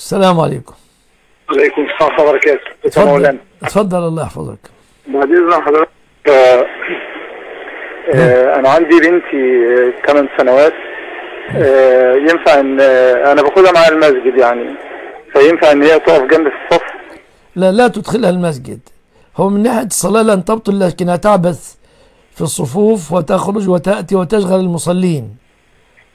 السلام عليكم. عليكم السلام ورحمة الله وبركاته. مولانا. اتفضل الله يحفظك. بعد إذن حضرتك آه، آه، أنا عندي بنتي 8 سنوات. آه، ينفع إن آه، أنا باخدها معايا المسجد يعني. فينفع إن هي تقف جنب الصف؟ لا لا تدخلها المسجد. هو من ناحية الصلاة لن تبطل لكنها تعبث في الصفوف وتخرج وتأتي وتشغل المصلين.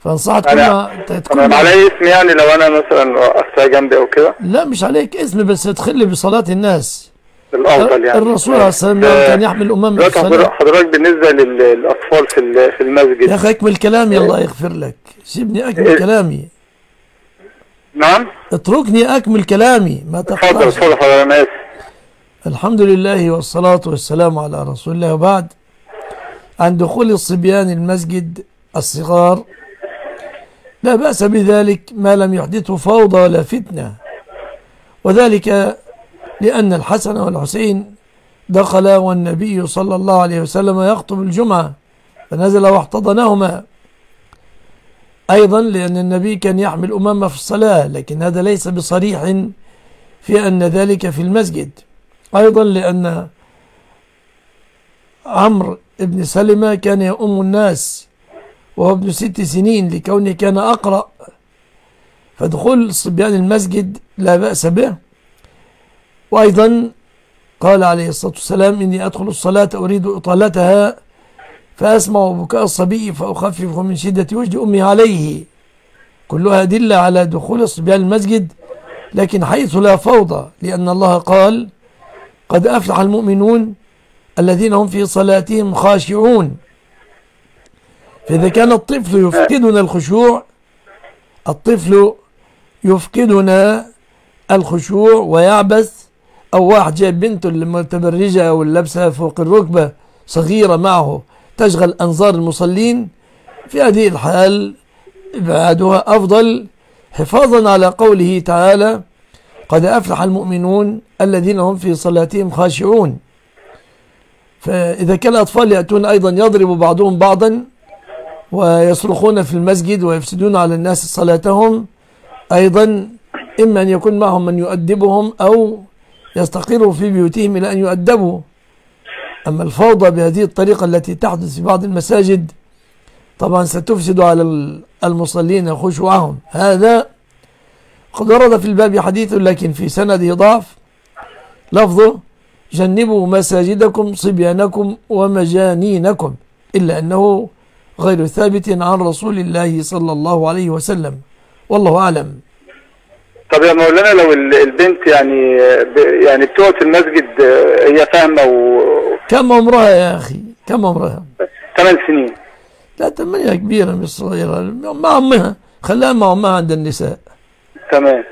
فانصحت كل تكون علي اسم يعني لو أنا مثلا وقفتها جنبي أو كده؟ لا مش عليك اسم بس تخلي بصلاة الناس. الأفضل يعني. الرسول عليه الصلاة والسلام آه، كان يحمل الأمم دلوقتي بالصلاة حضرتك حضرتك بالنسبة لل- للأطفال في في يا المسجد أخي أكمل كلامي الله يغفر لك. سيبني أكمل إيه. كلامي. نعم؟ اتركني أكمل كلامي. ما اتفضل تقطعش اتفضل حضرتك أنا آسف. الحمد لله والصلاة والسلام على رسول الله وبعد. عن دخول الصبيان المسجد الصغار لا بأس بذلك ما لم يحدثه فوضى ولا فتنة. وذلك لأن الحسن والحسين دخلا والنبي صلى الله عليه وسلم يخطب الجمعة فنزل واحتضنهما. أيضا لأن النبي كان يحمل أمامه في الصلاة لكن هذا ليس بصريح في أن ذلك في المسجد. أيضا لأن عمرو بن سلمة كان يؤم الناس وهو ابن ست سنين لكونه كان أقرأ. فدخول صبيان المسجد لا بأس به. وأيضا قال عليه الصلاة والسلام إني أدخل الصلاة أريد إطالتها فأسمع بكاء الصبي فأخفف من شدة وجد أمي عليه. كلها أدلة على دخول الصبيان المسجد لكن حيث لا فوضى لأن الله قال قد أفلح المؤمنون الذين هم في صلاتهم خاشعون فإذا كان الطفل يفقدنا الخشوع الطفل يفقدنا الخشوع ويعبث. أو واحد جايب بنته المتبرجة أو اللبسة فوق الركبة صغيرة معه تشغل أنظار المصلين. في هذه الحال إبعادها أفضل. حفاظا على قوله تعالى قد أفلح المؤمنون الذين هم في صلاتهم خاشعون. فإذا كان الأطفال يأتون أيضا يضرب بعضهم بعضا. ويصرخون في المسجد ويفسدون على الناس صلاتهم. أيضا إما أن يكون معهم من يؤدبهم أو يستقروا في بيوتهم إلى أن يؤدبوا. أما الفوضى بهذه الطريقة التي تحدث في بعض المساجد طبعا ستفسد على المصلين خشوعهم. هذا قد ورد في الباب حديث لكن في سنده ضعف. لفظه جنبوا مساجدكم صبيانكم ومجانينكم. إلا أنه غير ثابت عن رسول الله صلى الله عليه وسلم. والله أعلم. طب يا مولانا لو ال- البنت يعني يعني بتقعد في المسجد هي فاهمة و كم عمرها يا أخي؟ كم عمرها؟ 8 سنين. لا تمنيها كبيرة مش صغيرة. مع أمها. خلاها مع أمها عند النساء. تمام.